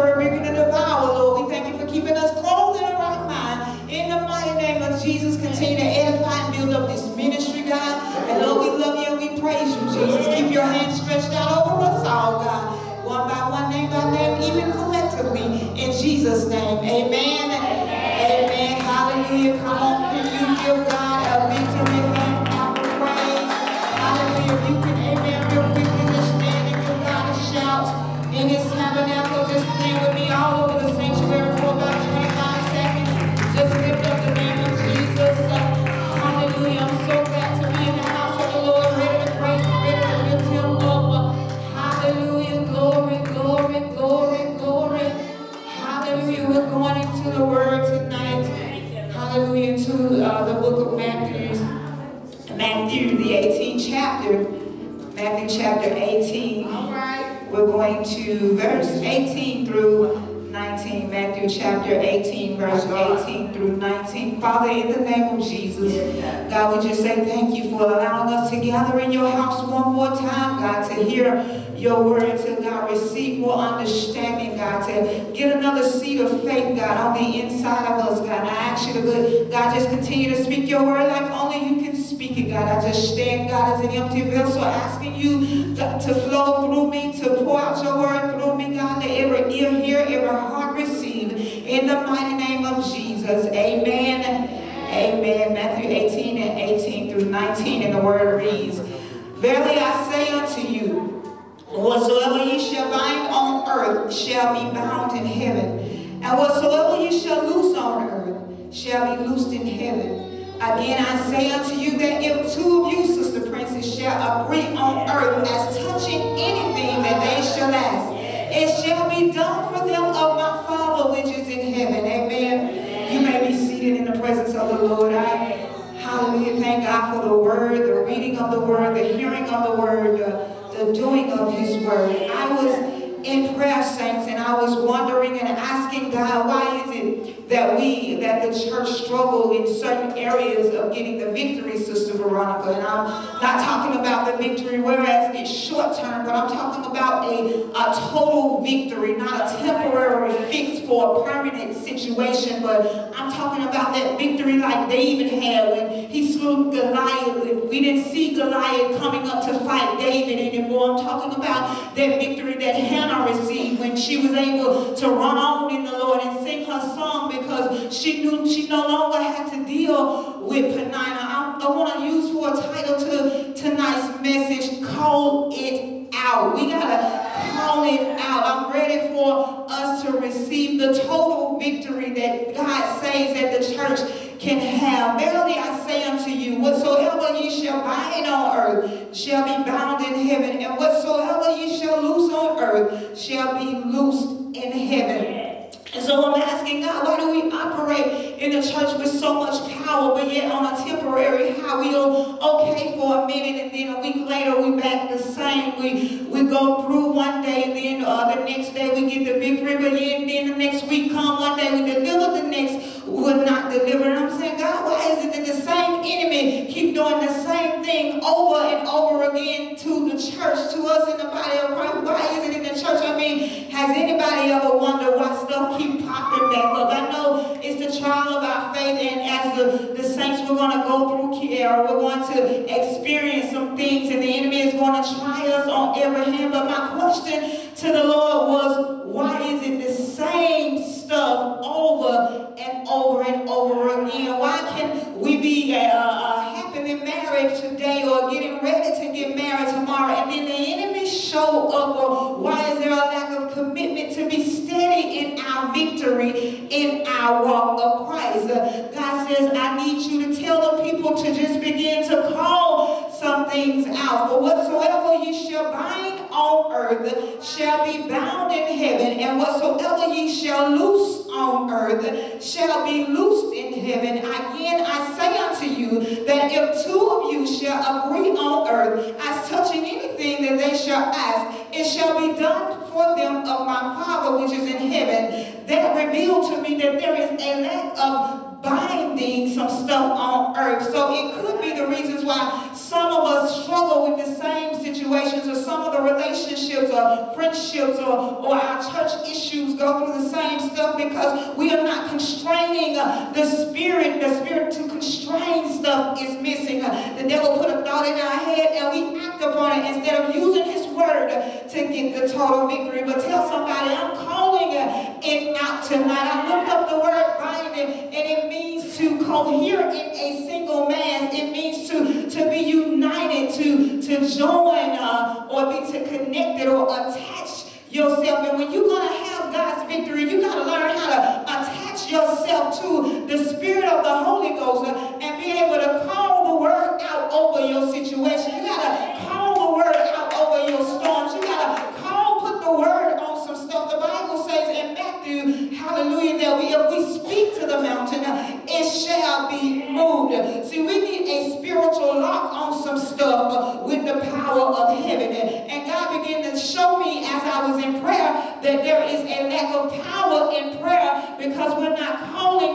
prefer bigger than devour, Lord. We thank you for keeping us clothed in the right mind. In the mighty name of Jesus, continue to edify and build up this ministry, God. And Lord, we love you and we praise you, Jesus. Keep your hand stretched out over us all, God. One by one, name by name, even collectively. In Jesus' name, amen. Amen. Hallelujah. Come on, can you give God hear your word, to God, receive more understanding, God, to get another seed of faith, God, on the inside of us, God. I ask you to, good, God, just continue to speak your word like only you can speak it, God. I just stand, God, as an empty vessel, asking you to flow through me, to pour out your word through me, God, let every ear hear, every heart receive. In the mighty name of Jesus, amen. Amen. Matthew 18 and 18 through 19, and the word reads, Verily I say unto you, Whatsoever ye shall bind on earth shall be bound in heaven, and whatsoever ye shall loose on earth shall be loosed in heaven. Again, I say unto you that if two of you, Sister Princess, shall agree on earth as touching anything that they shall ask, it shall be done for them of my Father which is in heaven. Amen. You may be seated in the presence of the Lord. I, hallelujah. Thank God for the word, the reading of the word, the hearing of the word, the, the doing of his word. I was in prayer, saints, and I was wondering and asking God, why is it that we, that the church struggle in certain areas of getting the victory, Sister Veronica? And I'm not talking about the victory, whereas it's short term, but I'm talking about a, a total victory, not a temporary fix for a permanent situation, but I'm talking about that victory like David had when he slew Goliath. We didn't see Goliath coming up to fight David anymore. I'm talking about that victory that Hannah received when she was able to run on in the Lord and sing her song because she knew she no longer had to deal with Peninnah. I, I want to use for a title to tonight's message, Call It Out. We got to call it out. I'm ready for us to receive the total victory that God says that the church can have. Verily I say unto you, whatsoever ye shall bind on earth shall be bound in heaven, and whatsoever ye shall loose on earth shall be loosed in heaven. God, why do we operate in the church with so much power, but yet on a temporary high? We go okay for a minute, and then a week later we back the same. We we go through one day, and then uh, the next day we get the victory, but yet then the next week come one day we deliver, the next would not deliver. And I'm saying, God, why is same enemy keep doing the same thing over and over again to the church, to us in the body of Christ? Why is it in the church? I mean, has anybody ever wondered why stuff keep popping back up? I know it's the trial of our faith, and as the, the saints, we're going to go through Kiara. We're going to experience some things, and the enemy is going to try us on every hand. But my question to the Lord was, why is it the same stuff over and over and over again? Why can we be uh, uh, happily married today or getting ready to get married tomorrow, and then the enemy show up? Or why is there a lack of commitment to be steady in our victory in our walk of Christ? Uh, God says, I need you to tell the people to just begin to call some things out. For whatsoever you shall bind on earth shall be bound in heaven, and whatsoever ye shall loose on earth shall be loosed in heaven. Again, I say unto you that if two of you agree on earth as touching anything that they shall ask, it shall be done for them of my Father which is in heaven. That revealed to me that there is a lack of binding some stuff on earth. So it could be the reasons why some of us struggle with the same situations or some of the relationships or friendships or, or our church issues go through the same stuff because we are not constraining uh, the spirit. The spirit to constrain stuff is missing. Uh, the devil put a thought in our head and we act upon it instead of using his word to get the total victory. But tell somebody, I'm calling uh, it out tonight. I looked up the word binding and it means to cohere in a single mass. It means to, to be united, to, to join uh, or be to connected or attach yourself. And when you're going to have God's victory, you got to learn how to attach yourself to the Spirit of the Holy Ghost uh, and be able to call the word out over your situation. You got to because we're not calling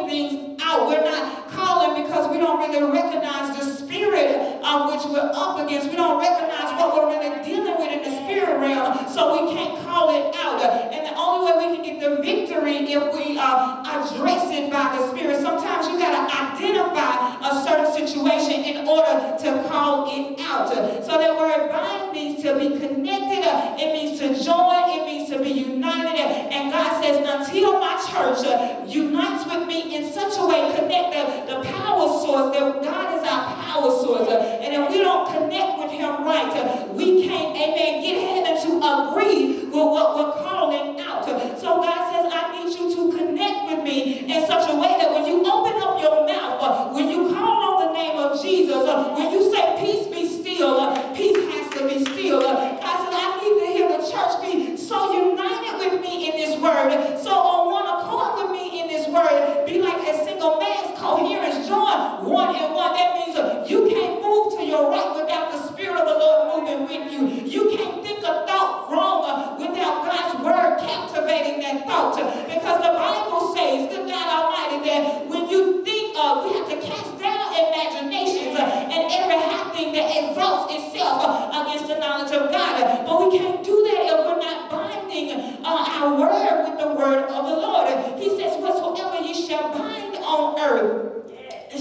itself against the knowledge of God. But we can't do that if we're not binding uh, our word with the word of the Lord. He says, whatsoever you shall bind on earth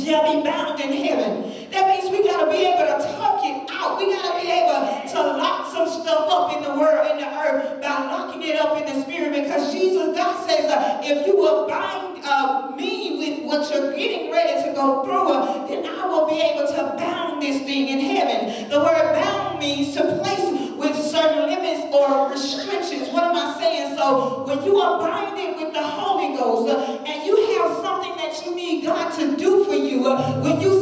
shall be bound in heaven. That means we got to be able to talk it out. We got to be able to lock some stuff up in the world, in the earth, by locking it up in the spirit. Because Jesus, God says, uh, if you will bind uh, me what you're getting ready to go through, then I will be able to bound this thing in heaven. The word bound means to place with certain limits or restrictions. What am I saying? So when you are binding with the Holy Ghost uh, and you have something that you need God to do for you, uh, when you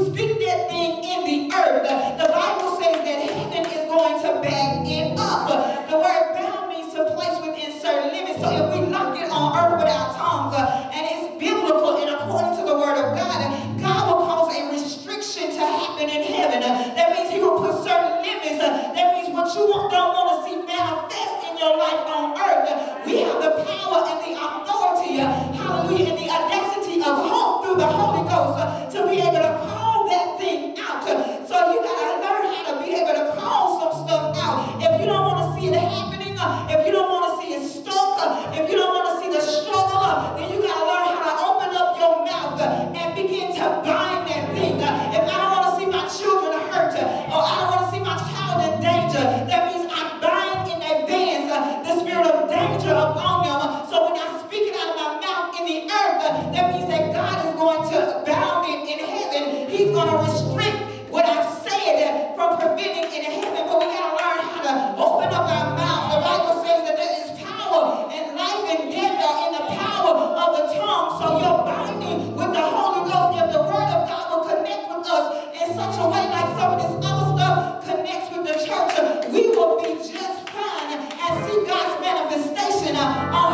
and uh, all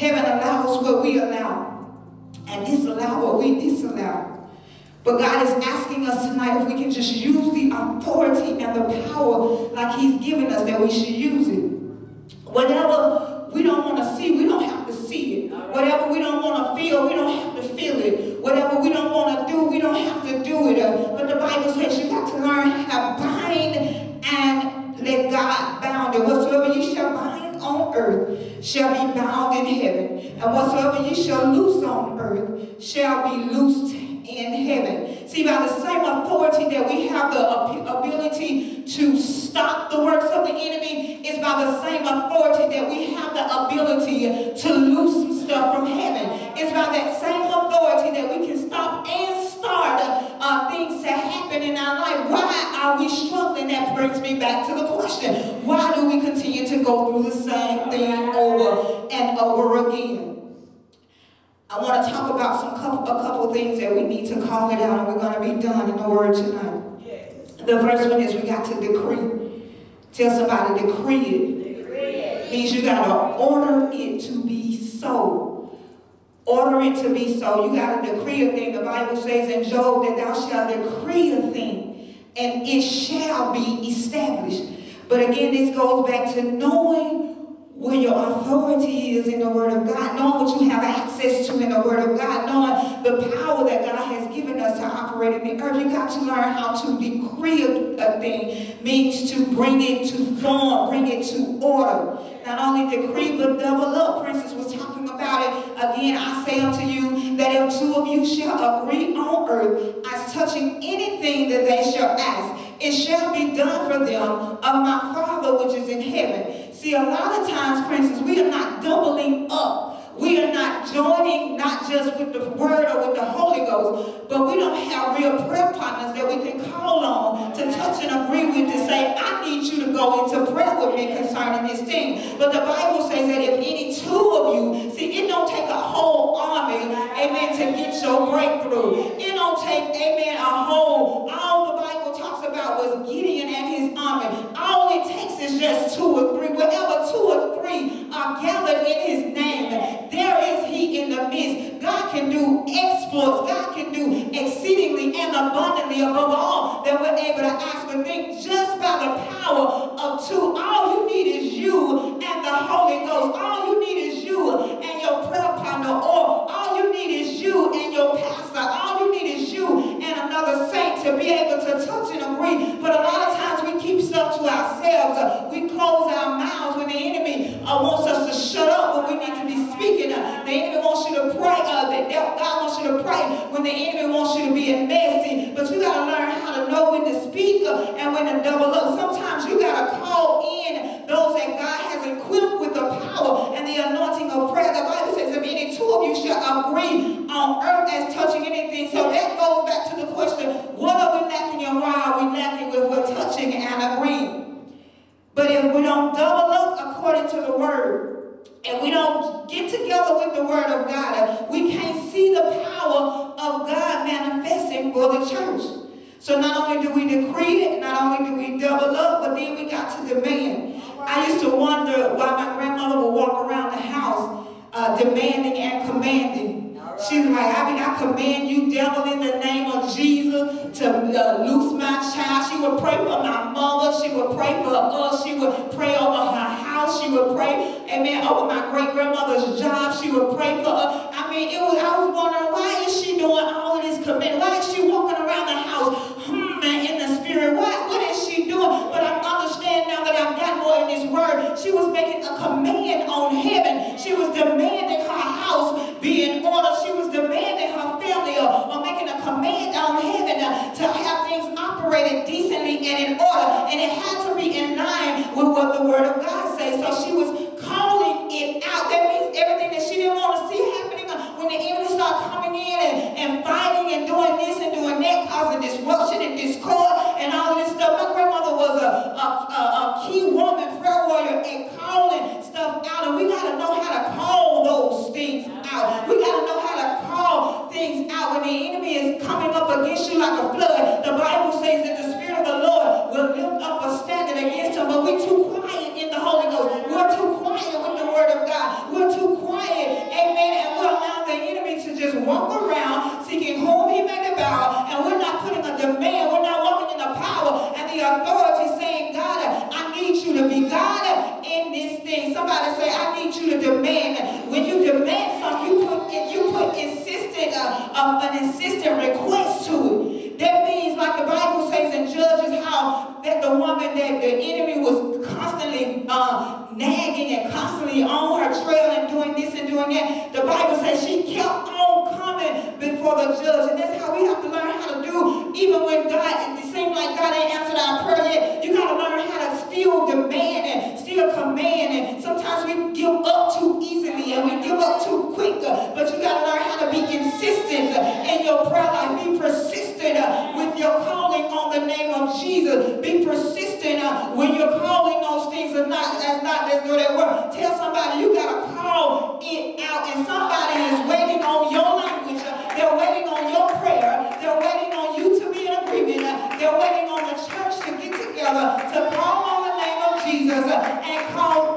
Heaven allows what we allow and disallow what we disallow. But God is asking us tonight if we can just use the authority and the power like He's given us, that we should use it. Whatever we don't want to see, we don't have to see it. Whatever we don't want to feel, we don't have to feel it. Whatever we don't want to do, we don't have to do it. But the Bible says you got to learn how to bind and let God bound it. Whatsoever you shall bind on earth shall be bound in heaven. And whatsoever ye shall loose on earth shall be loosed in heaven. See, by the same authority that we have the ability to stop the works of the enemy, is by the same authority that we have the ability to loose some stuff from heaven. It's by that same authority that we can stop and start uh, things to happen in our life. Why are we struggling? That brings me back to the question. Why do we continue to go through the same thing over and over again? I want to talk about some couple, a couple things that we need to call it out, and we're going to be done in the Word tonight. Yes. The first one is we got to decree. Tell somebody, decree it. Decree it. Means you got to order it to be so. Order it to be so. You got to decree a thing. The Bible says in Job that thou shalt decree a thing, and it shall be established. But again, this goes back to knowing where your authority is in the Word of God, knowing what you have access to in the Word of God, knowing the power that God has given us to operate in the earth. You got to learn how to decree a, thing, means to bring it to form, bring it to order. Not only decree, but double up. Princess was talking about it. Again, I say unto you that if two of you shall agree on earth as touching anything that they shall ask, it shall be done for them of my Father which is in heaven. See, a lot of times, Princess, we are not doubling up. We are not joining not just with the Word or with the Holy Ghost, but we don't have real prayer partners that we can call on to touch and agree with to say, I need you to go into prayer with me concerning this thing. But the Bible says that if any two of you, see, it don't take a whole army, amen, to get your breakthrough. It don't take, amen, a whole, all the Bible talks about was Gideon All it takes is just two or three. Wherever two or three are gathered in his name, there is he in the midst. God can do exploits. God can do exceedingly and abundantly above all that we're able to ask or think just by the power of two. All you need is you and the Holy Ghost. All you need is you and your prayer partner. Or all you need is you and your pastor. All you need is you and another saint to be able to touch and agree. But a lot of times we keep stuff to ourselves. We close our mouths when the enemy uh, wants us to shut up when we need to be speaking. Uh, the enemy wants you to pray. Uh, that God wants you to pray when the enemy wants you to be in messy. But you got to learn how to know when to speak uh, and when to double up. Sometimes you got to call in those that God has equipped with the power and the anointing of prayer. The Bible says, if any two of you shall agree on earth as touching anything. So that goes back to the question, what are we lacking and why are we lacking with we're touching and agreeing? But if we don't double up according to the word, and we don't get together with the word of God, we can't see the power of God manifesting for the church. So not only do we decree it, not only do we double up, but then we got to demand. I used to wonder why my grandmother would walk around the house uh, demanding and commanding. She was like, I mean, I command you, devil, in the name of Jesus, to uh, loose my child. She would pray for my mother. She would pray for us. She would pray over her house. She would pray, amen, over my great grandmother's job. She would pray for her. I mean, it was. I was wondering, why is she doing all of this commitment? Why is she walking around the house, hmm, in the spirit? What, what is she doing? But I understand now that I've got more in this word. She was making a command on heaven. She was demanding her house be in order. She was demanding her family or, or making a command on heaven uh, to have things operated decently and in order. And it had to be in line with what the word of God says. So she was calling it out. That means everything that she didn't want to see happening uh, when the enemy started coming in and, and fighting and doing this and doing that, causing disruption and discord and all this stuff. My grandmother was a, a, a, a key woman, prayer warrior, and calling stuff out. And we got to know how to call those things out. We got to know how to call things out when the enemy is coming up against you like a flood. The Bible says she kept on coming before the judge. And that's how we have to learn how to do, even when God, it seems like God ain't answered our prayer yet. You got to learn how to still demand and still command. And sometimes we give up too easily and we give up too quick. But you got to learn how to be consistent in your prayer life. Be persistent with your calling on the name of Jesus. Be persistent instant uh, when you're calling those things as not as not as though they were. Tell somebody you gotta call it out, and somebody is waiting on your language. Uh, they're waiting on your prayer. They're waiting on you to be in agreement. Uh, they're waiting on the church to get together to call on the name of Jesus uh, and call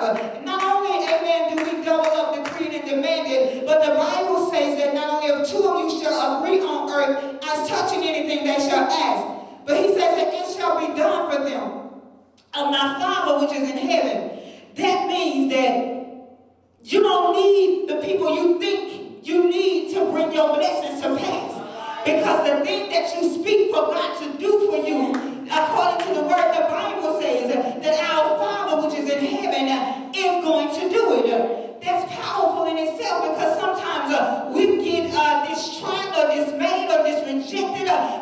nada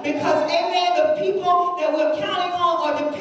because, amen, the people that we're counting on are dependent